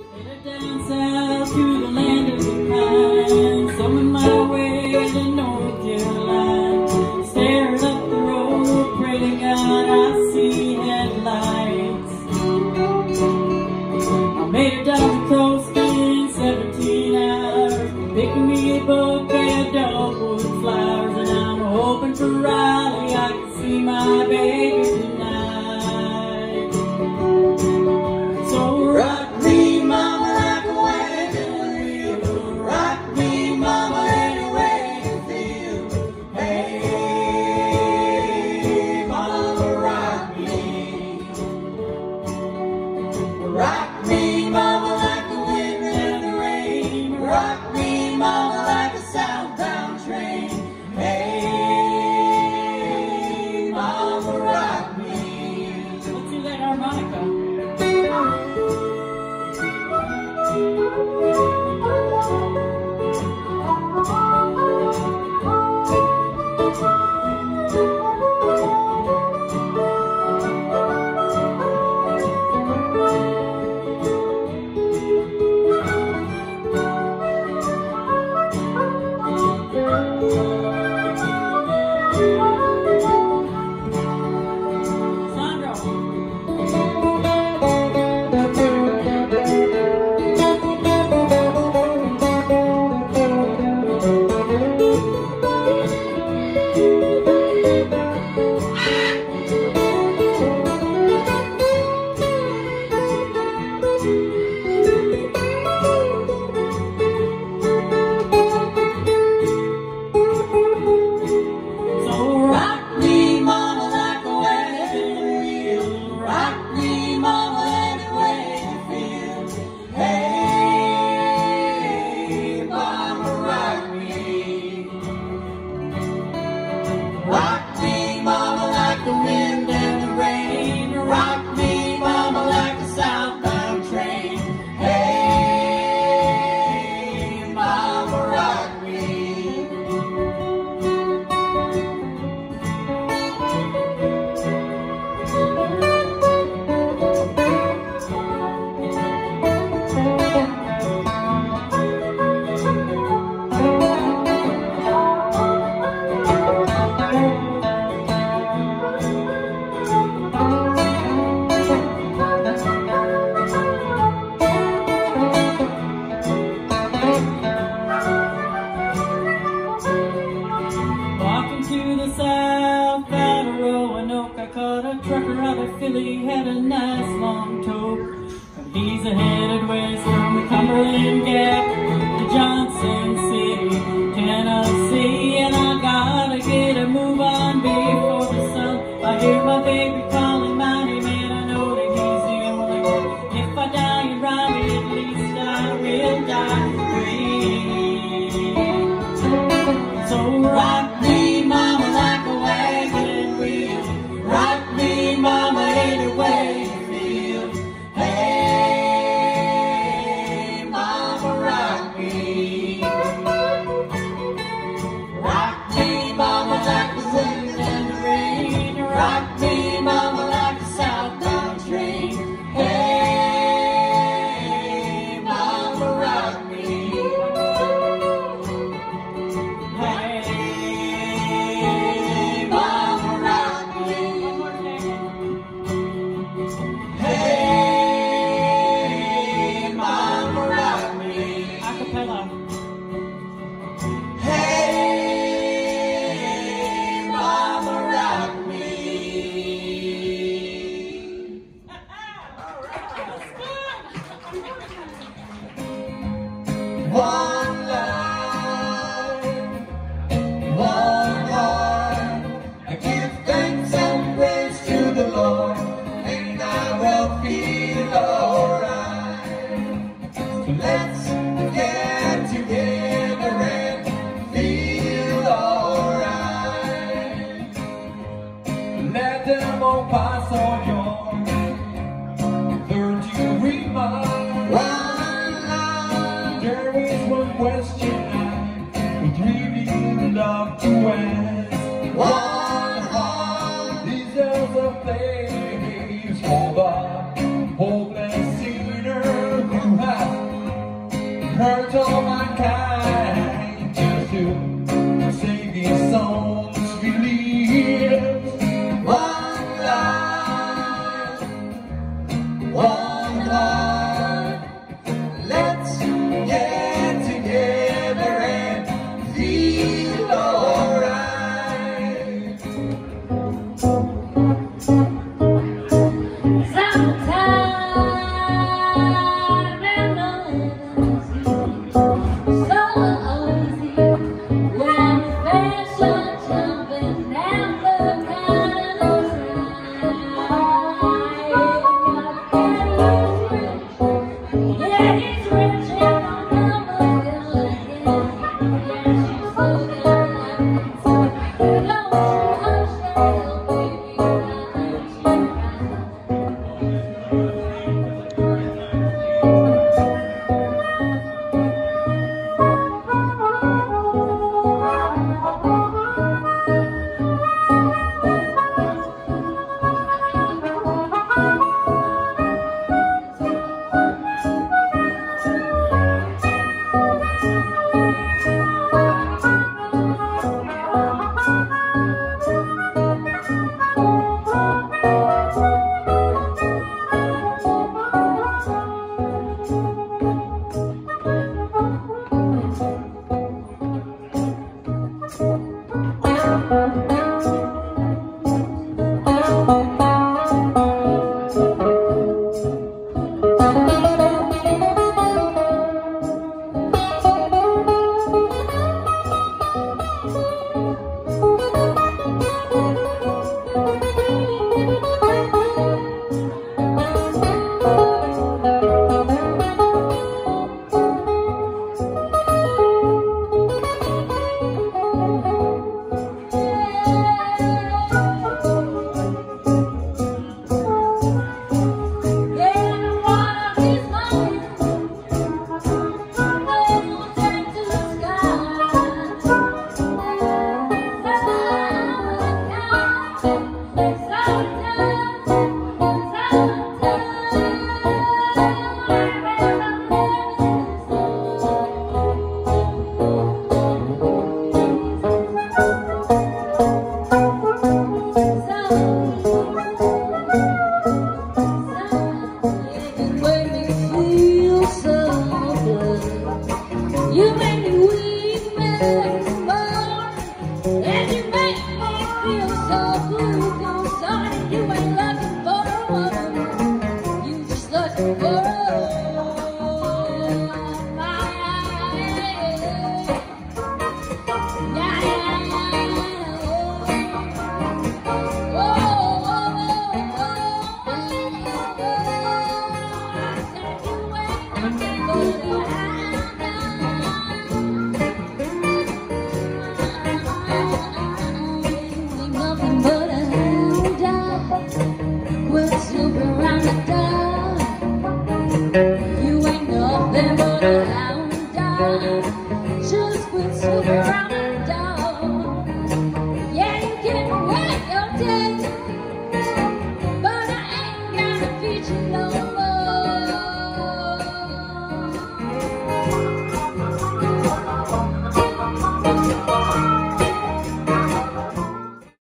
Amen. brother Philly had a nice long toe. He's a head hurt all mankind. oh, oh. You made me weak, man.